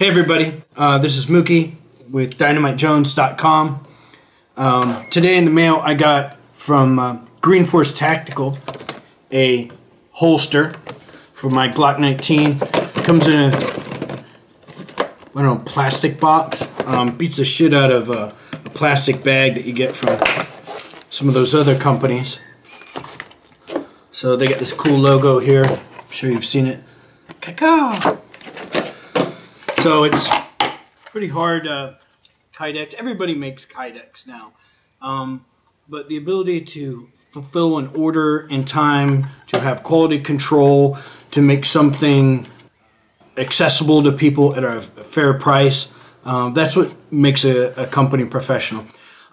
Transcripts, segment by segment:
Hey everybody, uh, this is Mookie with DynamiteJones.com. Um, today in the mail I got from uh, Green Force Tactical a holster for my Glock 19. It comes in a I don't know plastic box. Um, beats the shit out of a, a plastic bag that you get from some of those other companies. So they got this cool logo here. I'm sure you've seen it. Cacao. So it's pretty hard uh, Kydex. Everybody makes Kydex now. Um, but the ability to fulfill an order in time, to have quality control, to make something accessible to people at a fair price, um, that's what makes a, a, company professional.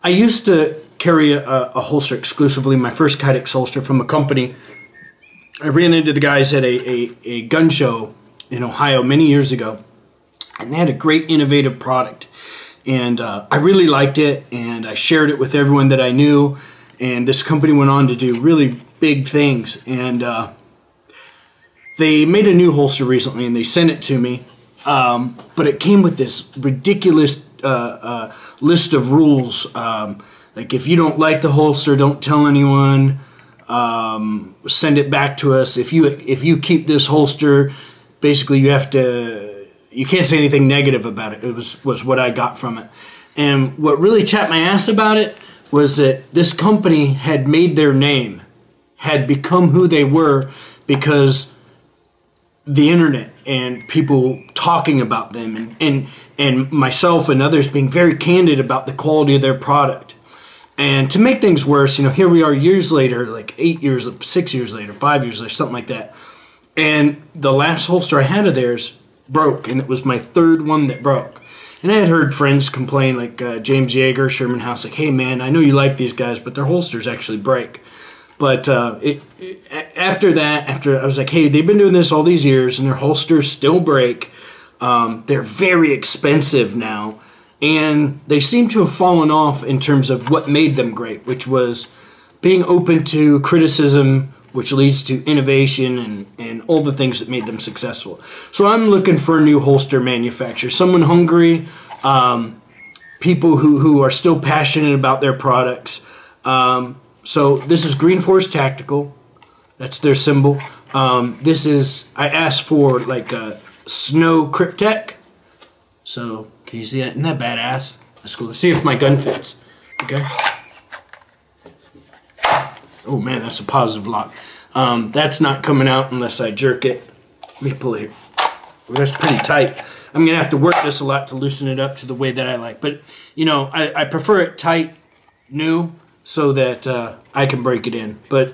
I used to carry a, a, holster exclusively, my first Kydex holster from a company. I ran into the guys at a, a, a gun show in Ohio many years ago and they had a great innovative product. And uh, i really liked it and i shared it with everyone that i knew. And this company went on to do really big things. And uh, they made a new holster recently and they sent it to me. Um, but it came with this ridiculous uh, uh list of rules. Um, like if you don't like the holster don't tell anyone. Um, send it back to us. If you if you keep this holster basically you have to you can't say anything negative about it. It was was what I got from it. And what really chapped my ass about it was that this company had made their name, had become who they were because the internet and people talking about them and, and and myself and others being very candid about the quality of their product. And to make things worse, you know, here we are years later, like eight years, six years later, five years later, something like that. And the last holster I had of theirs broke, and it was my third one that broke. And I had heard friends complain, like uh, James Yeager, Sherman House, like, "Hey man, I know you like these guys, but their holsters actually break." But uh, it, it, after that, after I was like, "Hey, they've been doing this all these years, and their holsters still break. Um, they're very expensive now, and they seem to have fallen off in terms of what made them great, which was being open to criticism." Which leads to innovation and, and all the things that made them successful. So I'm looking for a new holster manufacturer, someone hungry, um, people who, who are still passionate about their products. Um, so this is Green Force Tactical. That's their symbol. Um, this is, I asked for like a Snow Kryptek. So can you see that? Isn't that badass? That's cool. Let's see if my gun fits. Okay. Oh man, that's a positive lock. Um, that's not coming out unless I jerk it. Let me pull it here. Well, that's pretty tight. I'm gonna have to work this a lot to loosen it up to the way that I like. But you know, I, I prefer it tight, new, so that uh, I can break it in. But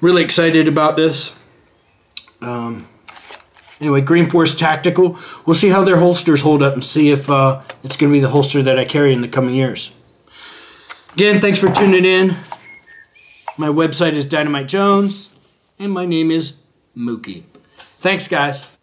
really excited about this. Um, anyway, Green Force Tactical. We'll see how their holsters hold up and see if uh, it's to be the holster that I carry in the coming years. Again, thanks for tuning in. My website is Dynamite Jones, and my name is Mookie. Thanks, guys.